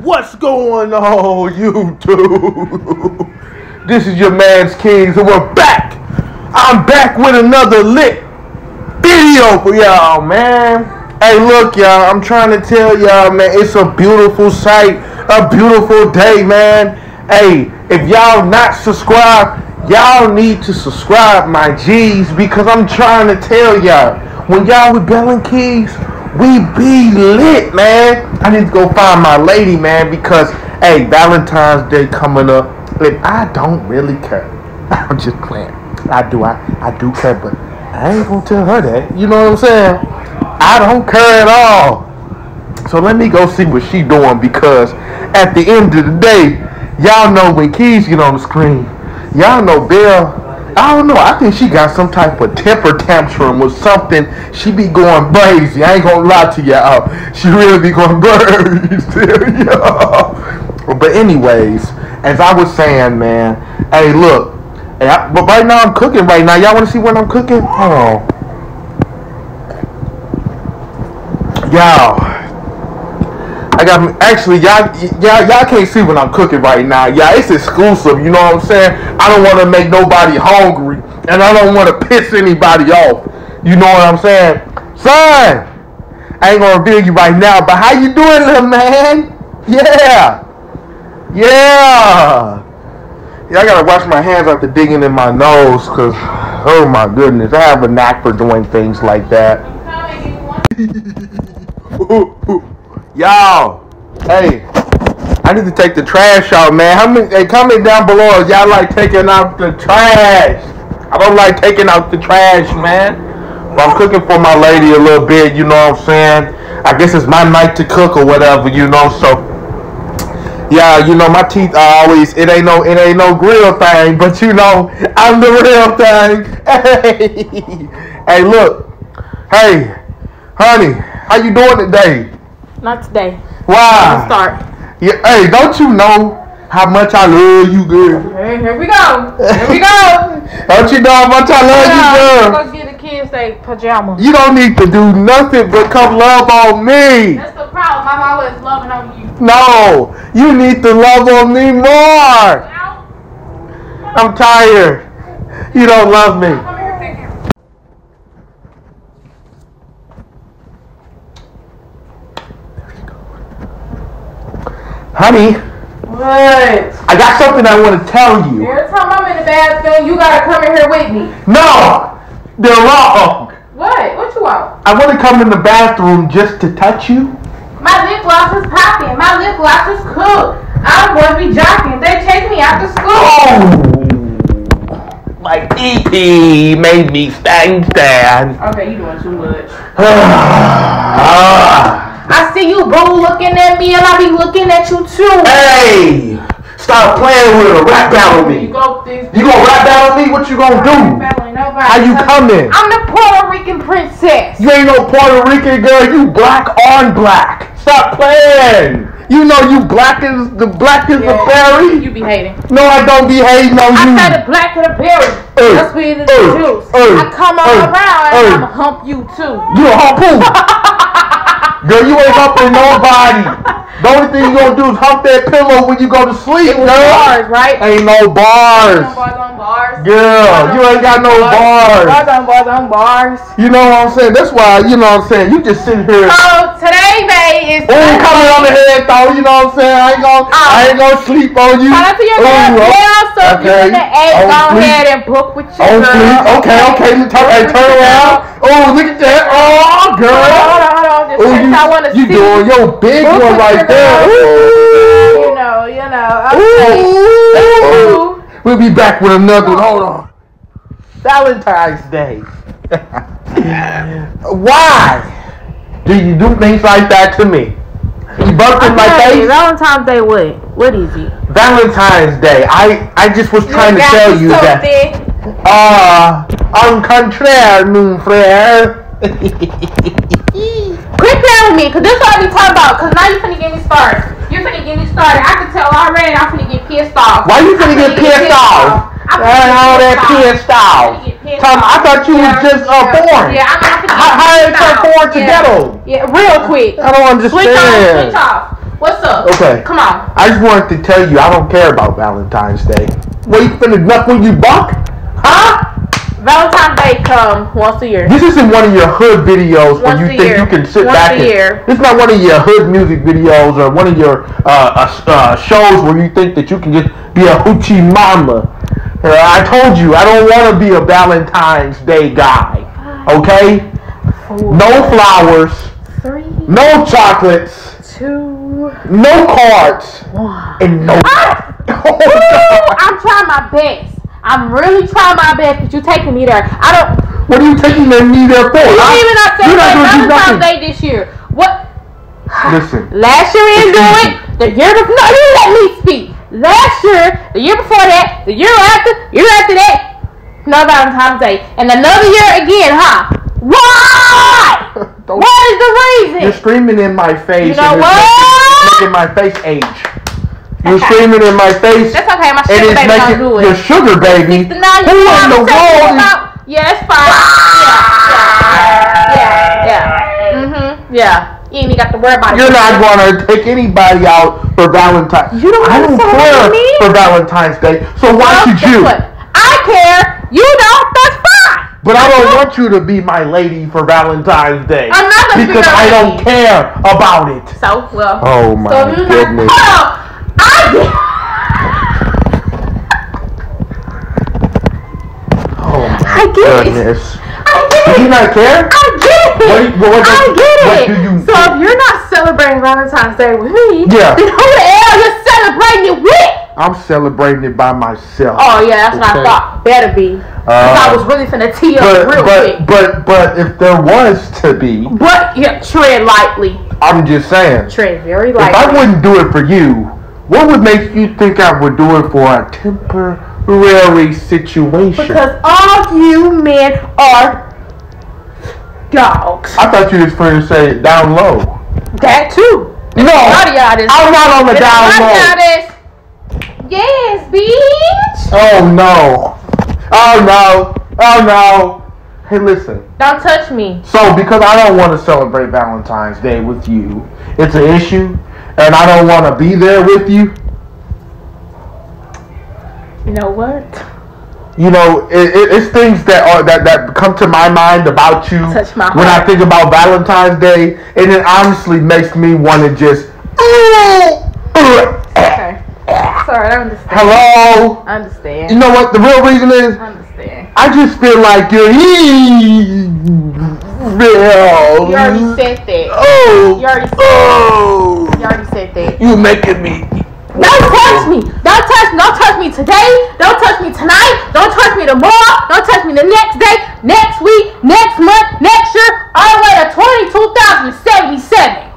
What's going on, YouTube? This is your man's Kings, and we're back. I'm back with another lit video for y'all, man. Hey, look, y'all. I'm trying to tell y'all, man. It's a beautiful sight, a beautiful day, man. Hey, if y'all not subscribed, y'all need to subscribe, my G's, because I'm trying to tell y'all. When y'all with Bell and Keyzz, we be lit, man. I need to go find my lady, man, because hey, Valentine's Day coming up, and I don't really care. I'm just playing. I do, I, I do care, but I ain't gonna tell her that. You know what I'm saying? I don't care at all. So let me go see what she doing because at the end of the day, y'all know when Keyzz get on the screen, y'all know Bell I don't know. I think she got some type of temper tantrum or something. She be going crazy. I ain't gonna lie to y'all. Uh, she really be going crazy. but anyways, as I was saying, man. Hey, look. Hey, I, but right now I'm cooking. Right now, y'all want to see what I'm cooking? Oh, y'all. I got actually y'all y'all y'all can't see what I'm cooking right now. Yeah, it's exclusive. You know what I'm saying? I don't want to make nobody hungry, and I don't want to piss anybody off. You know what I'm saying, son? I ain't gonna reveal you right now, but how you doing, little man? Yeah, yeah. Yeah, I gotta wash my hands after digging in my nose, cause oh my goodness, I have a knack for doing things like that. Y'all, hey, I need to take the trash out, man. How many? Hey, comment down below if y'all like taking out the trash. I don't like taking out the trash, man. But I'm cooking for my lady a little bit. You know what I'm saying? I guess it's my night to cook or whatever. You know, so yeah, you know my teeth are always it ain't no it ain't no grill thing, but you know I'm the real thing. Hey, hey, look, hey, honey, how you doing today? Not today. Why? Start. Yeah, hey, don't you know how much I love you, girl? Hey, here we go. Here we go. don't you know how much I love yeah, you, girl? Go get the kids a pajamas. You don't need to do nothing but come love on me. That's the problem. I'm always loving on you. No, you need to love on me more. I'm tired. You don't love me. Honey. What? I got something I want to tell you. Every time I'm in the bathroom, you gotta come in here with me. No! They're wrong. What? What you want? I want to come in the bathroom just to touch you. My lip gloss is popping. My lip gloss is cool. I'm going to be jocking. They take me after school. Oh! My PP made me stand stand. Okay, you doing too much. Ah. I see you, boo, looking at me, and I be looking at you too. Hey, stop playing with a rap battle me. You go this. You gonna rap battle me? What you gonna do? How you coming? I'm the Puerto Rican princess. You ain't no Puerto Rican girl. You black on black. Stop playing. You know you black as the black as yeah, the berry. You be hating. No, I don't be hating on you. I said the black of the berry. Hey, That's sweet as the juice. Hey, I come all around and I'ma hump you too. You a hump who? Girl, you ain't humping nobody. The only thing you gonna do is hump that pillow when you go to sleep, girl. Bars, right? Ain't no bars. No bars on bars. Girl, you ain't got no bars. Bars on bars on bars. You know what I'm saying? That's why, you know what I'm saying? You just sitting here. So today, is. Oh, coming on the head though. You know what I'm saying? I ain't gonna, um, I ain't gonna sleep on you. Shout out to your man, yeah. So okay. if you're in the eight, go sleep. ahead and book with your on girl. Sleep. Okay, okay. Turn, hey, turn around. Oh, look at that. Oh, girl. Hold on, hold on. Just Ooh, you, I want to You see. doing your big Book one right there. Ooh. You know, you know. Okay. Ooh. We'll be back with another one. Hold on. Valentine's Day. Why do you do things like that to me? You burped in my face. Valentine's Day, what? What is it? Valentine's Day. I I just was trying you to tell you something. that. Ah, uh, en contraire, mon frère. Quit playing with me, cause this is what I be talking about. Cause now you finna get me started. You finna get me started. I can tell already. I'm finna get pissed off. Why you finna get pissed, pissed off? off? And all that pissed off. Tom, I thought you yeah. was just uh, born. Yeah, I'm not How, how is that born together? Yeah, real quick. I don't understand. Switch off. Switch off. What's up? Okay. Come on. I just wanted to tell you I don't care about Valentine's Day. What you finna duck when you buck? Huh? Valentine's Day come once a year. This isn't one of your hood videos where you think year. you can sit Once back a and. year. It's not one of your hood music videos or one of your uh, uh, uh, shows where you think that you can just be a hoochie mama. Uh, I told you I don't want to be a Valentine's Day guy. Okay? Four, No flowers, three, no chocolates, two, no cards, one. and no. Ah! Ooh, I'm trying my best. I'm really trying my best, but you're taking me there. I don't. What are you taking me there for? You I- even not you're not gonna do Valentine's. Day this year. What? Listen. Last year we didn't do it. The year before, no, you let me speak. Last year, the year before that, the year after, year after that, no Valentine's Day, and another year again, huh? Why? What is the reason? You're screaming in my face. You know and what? Making, making my face age. You're screaming in my face. That's okay. My and sugar it's baby making don't your sugar baby. Who in the world? Yeah, it's fine. Yeah, yeah, yeah, yeah. Mhm. Yeah. You ain't even got to worry about it. You're not gonna take anybody out for Valentine's. You don't I don't care me? for Valentine's Day. So why Well, should you? what? I care. You don't. That's fine. But I don't want you to be my lady for Valentine's Day. I'm not gonna be because your I don't lady. care about it. So well. Oh my so you goodness. Not, hold on. I get. Oh my I get it. I get Do you not care? I get it. What- what- I get what it. do you so get? if you're not celebrating Valentine's Day with me, Yeah. then who the hell you celebrating it with? I'm celebrating it by myself. Oh yeah, that's what I thought. Better be. 'Cause I Uh, was really finna tee up But real but quick. but but if there was to be, But yeah, tread lightly. I'm just saying. Tread very lightly. If I wouldn't do it for you, what would make you think I would do it for a temporary situation? Because all you men are dogs. I thought you was going to say it down low. That too. No. I'm not on the a down low. is. Yes, bitch. Oh no. Oh no. Oh no. Hey, listen. Don't touch me. So, because I don't want to celebrate Valentine's Day with you, it's an issue, and I don't want to be there with you. You know what? You know, it, it, it's things that are that, that come to my mind about you when I think about Valentine's Day, and it honestly makes me want to just. Okay. Sorry, I understand. Hello. I understand. You know what? The real reason is I understand. I just feel like you're real. You already said that. Oh. You already said Oh. You already said that. You making me. Don't touch me. Don't touch. Don't touch me today. Don't touch me tonight. Don't touch me tomorrow. Don't touch me the next day, next week, next month, next year, all the way to twenty-two thousand seventy-seven.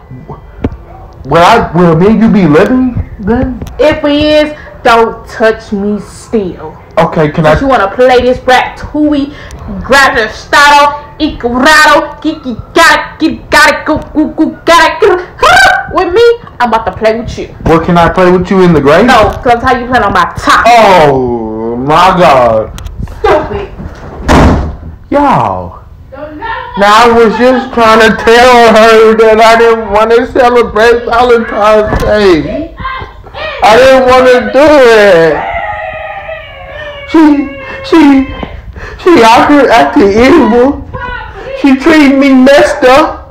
Will I? Will me you be living then? If we is, don't touch me still. Okay. Can I? You want to play this rap tui, grata stado, icarado, kiki gotta get gotta go go go gotta with me, I'm about to play with you. Well, can I play with you in the grave? No, cause how you playing on my top. Oh my God, Stupid. y'all. Now I was just trying to tell her that I didn't want to celebrate Valentine's Day. I didn't want to do it. She, she, she out here acting evil. She treated me messed up.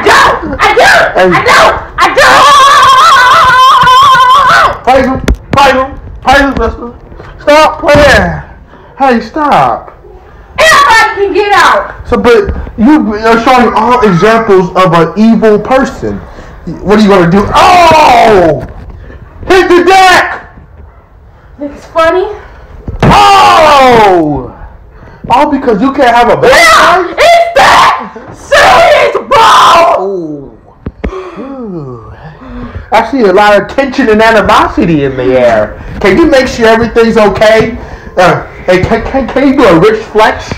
I don't. I don't. I don't. Hey. I don't. I don't. Fight him, fight him, fight him, mister. Stop playing. Hey, stop. Everybody can get out. So, but you are showing all examples of an evil person. What are you gonna do? Oh! Hit the deck! It's funny. Oh! All because you can't have a Yeah, bad it's that serious, bro. Oh. Ooh. I see a lot of tension and animosity in the air. Can you make sure everything's okay? Uh, hey, can, can, can you do a rich flex?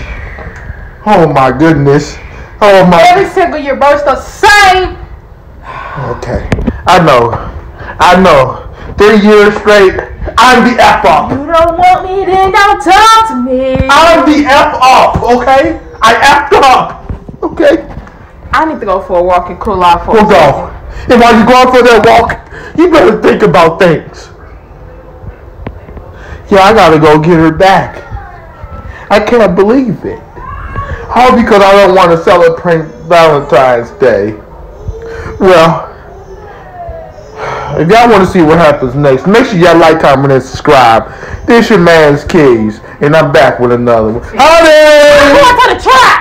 Oh my goodness. Oh my. Every single year, bro, it's the same. Okay. I know. I know. Three years straight. I'm the F off. You don't want me, then don't talk to me. I'm the F off, okay? I F'd up. Okay? I need to go for a walk and cool off for We'll a go. second. And while you're going for that walk, you better think about things. Yeah, I gotta go get her back. I can't believe it. All because I don't want to celebrate Valentine's Day. Well, if y'all want to see what happens next, make sure y'all like, comment, and subscribe. This your man's Keyzz, and I'm back with another one. Howdy! I'm going to the!